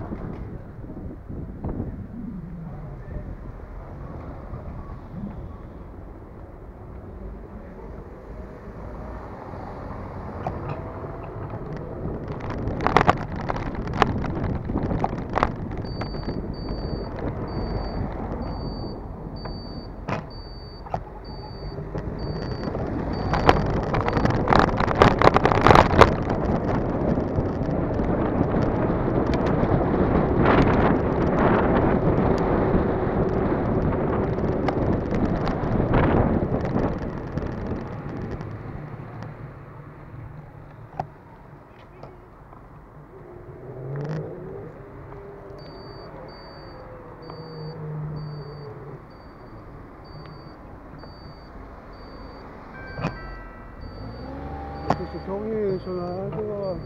这我终于出来了这个